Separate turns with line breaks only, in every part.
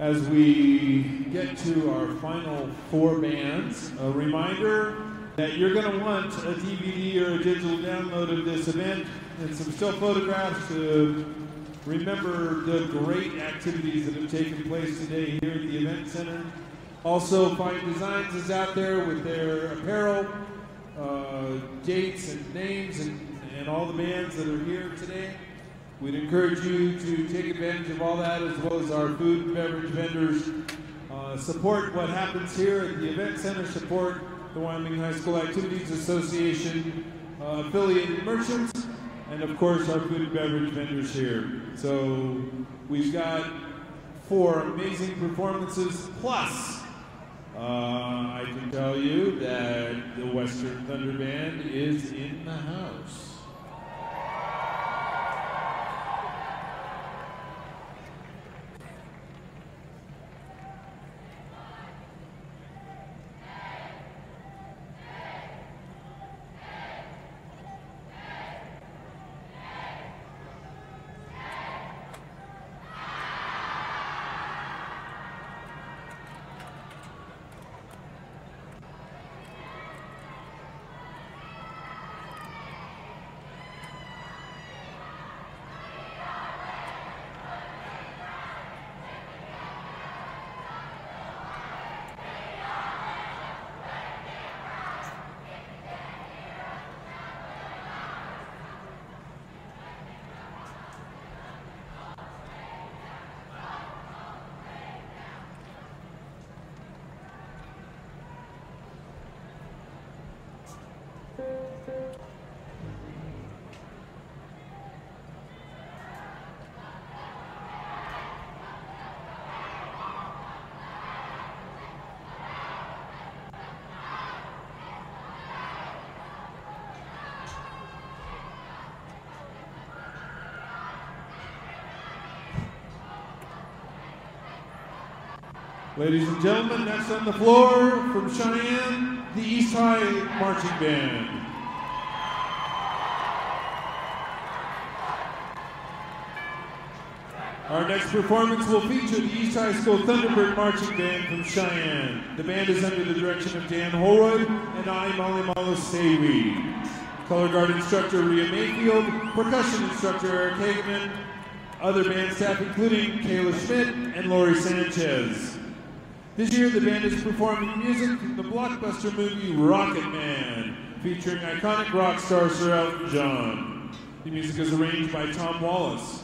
as we get to our final four bands. A reminder that you're going to want a DVD or a digital download of this event and some still photographs to remember the great activities that have taken place today here at the event center. Also, Fine Designs is out there with their apparel, uh, dates and names, and, and all the bands that are here today. We'd encourage you to take advantage of all that as well as our food and beverage vendors. Uh, support what happens here at the Event Center, support the Wyoming High School Activities Association uh, affiliated merchants, and of course our food and beverage vendors here. So we've got four amazing performances plus uh, I can tell you that the Western Thunder Band is in the house. Ladies and gentlemen, next on the floor from Cheyenne, the East High Marching Band. Our next performance will feature the East High School Thunderbird Marching Band from Cheyenne. The band is under the direction of Dan Holroyd and I, Molly Mala Sayweed. Color guard instructor Rhea Mayfield, percussion instructor Eric Hageman, other band staff including Kayla Schmidt and Lori Sanchez. This year, the band is performing music from the blockbuster movie Rocketman, featuring iconic rock star Sir Elton John. The music is arranged by Tom Wallace.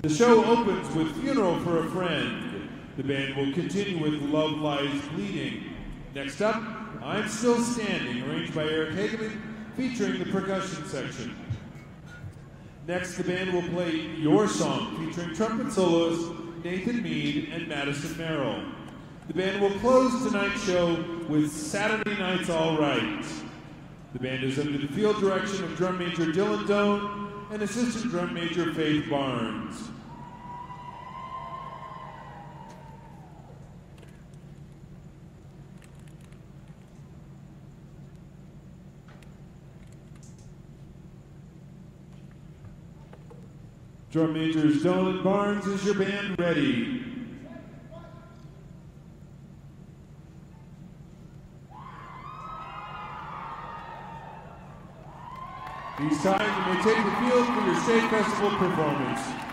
The show opens with Funeral for a Friend. The band will continue with Love Lies Bleeding. Next up, I'm Still Standing, arranged by Eric Hageman, featuring the percussion section. Next, the band will play Your Song, featuring trumpet soloists Nathan Mead and Madison Merrill. The band will close tonight's show with Saturday Night's All Right. The band is under the field direction of drum major Dylan Doan and assistant drum major Faith Barnes. Drum majors Dolan Barnes, is your band ready? These times you may take the field for your state festival performance.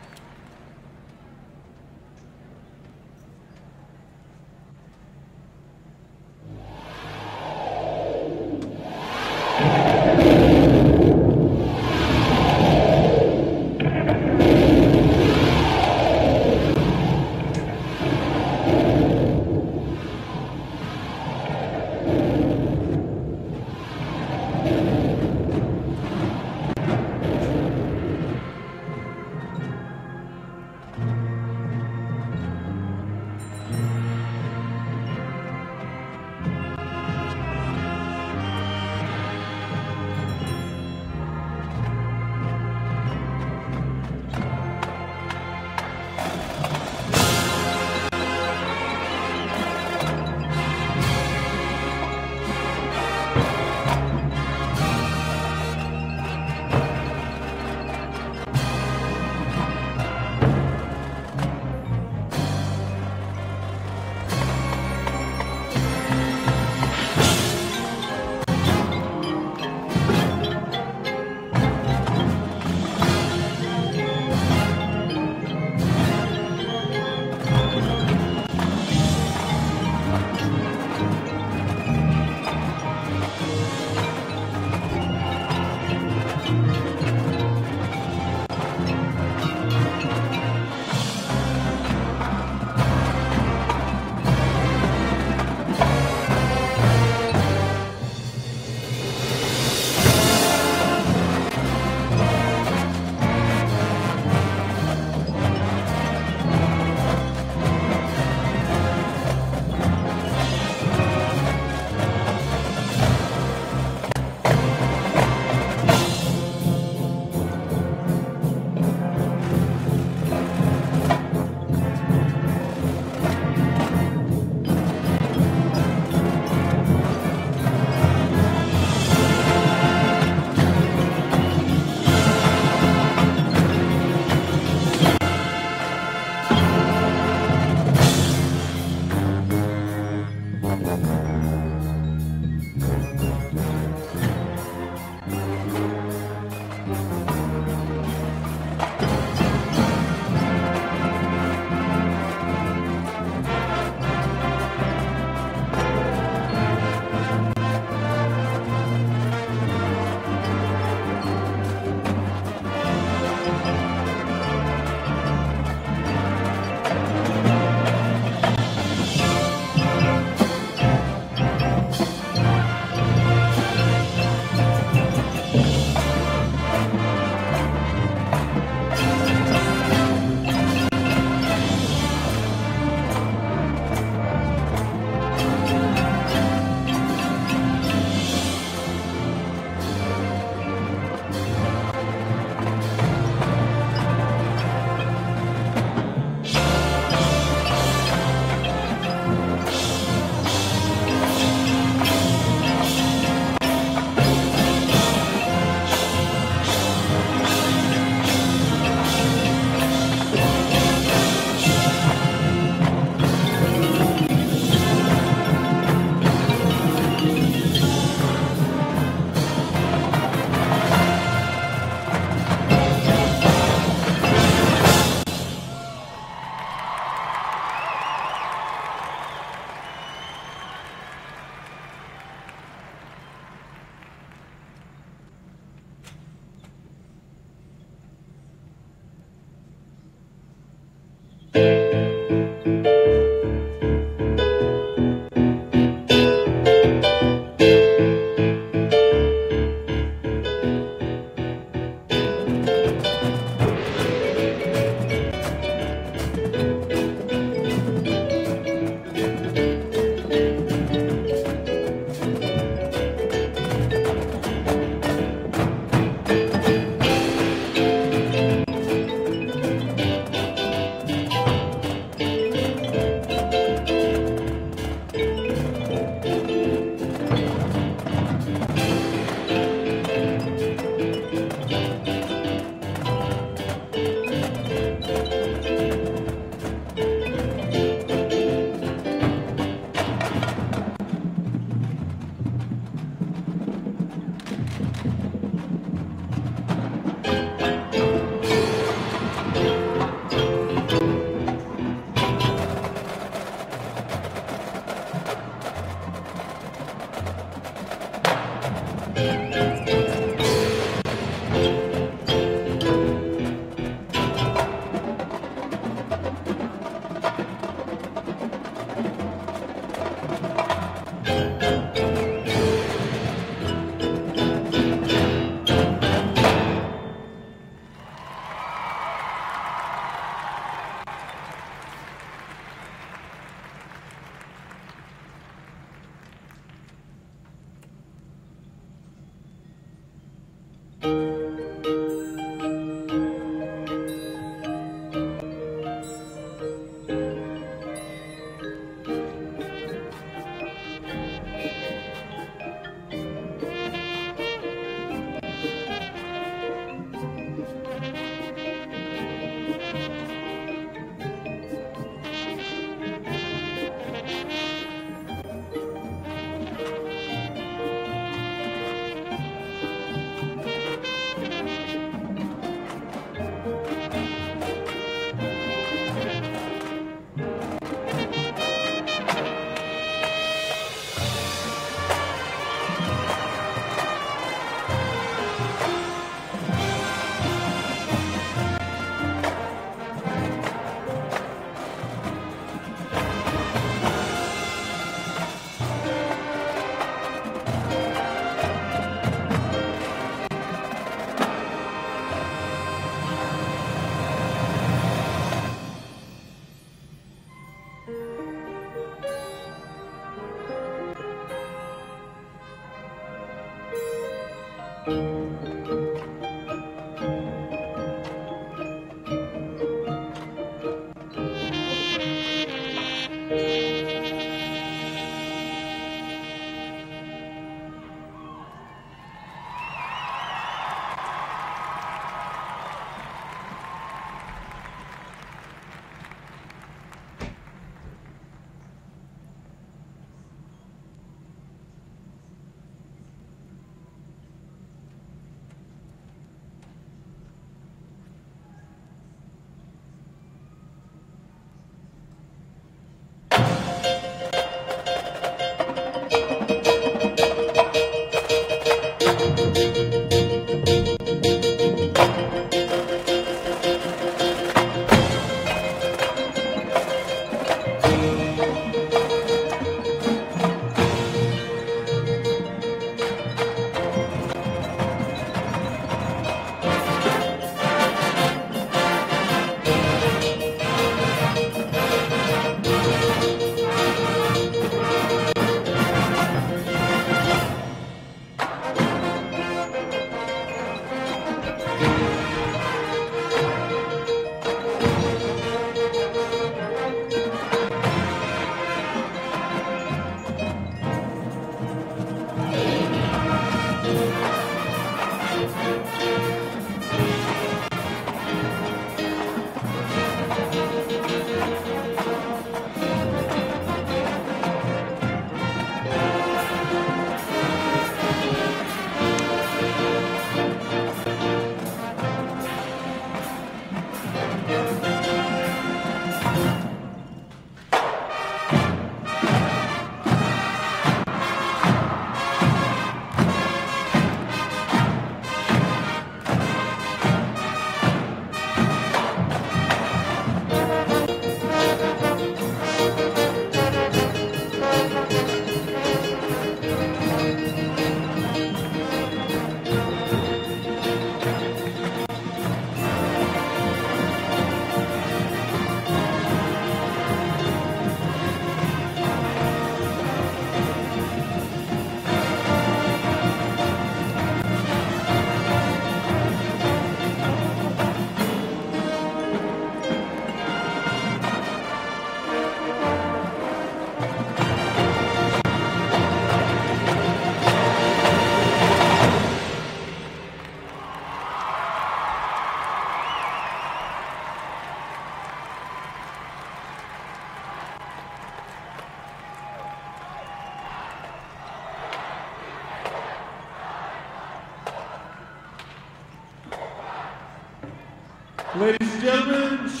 Ladies and gentlemen, East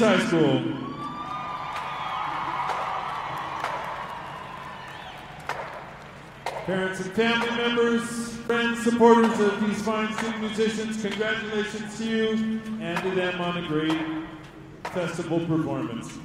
High School. Parents and family members, friends, supporters of these fine student musicians, congratulations to you and to them on a great festival performance.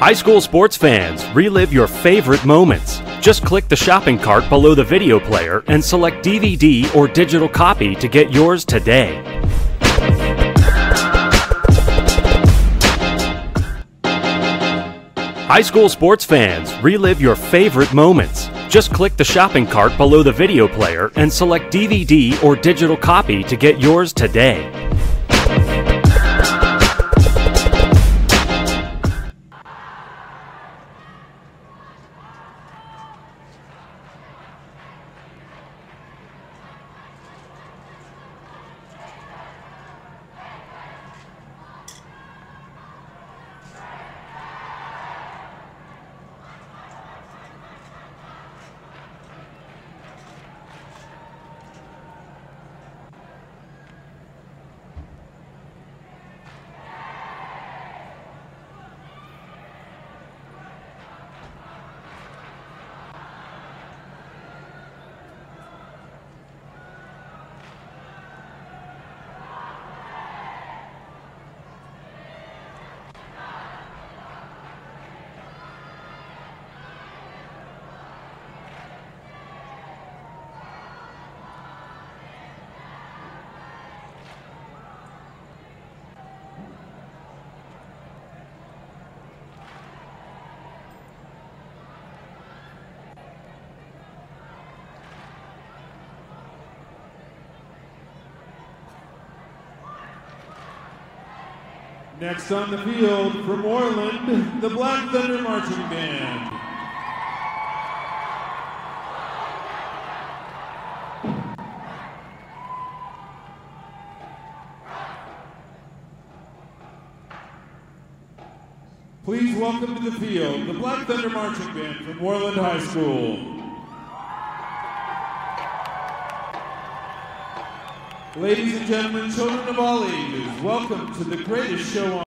High school sports fans, relive your favorite moments. Just click the shopping cart below the video player and select DVD or digital copy to get yours today. High school sports fans, relive your favorite moments. Just click the shopping cart below the video player and select DVD or digital copy to get yours today.
Next on the field from Orland, the Black Thunder Marching Band. Please welcome to the field the Black Thunder Marching Band from Orland High School. Ladies and gentlemen, children of all ages, welcome to the greatest show on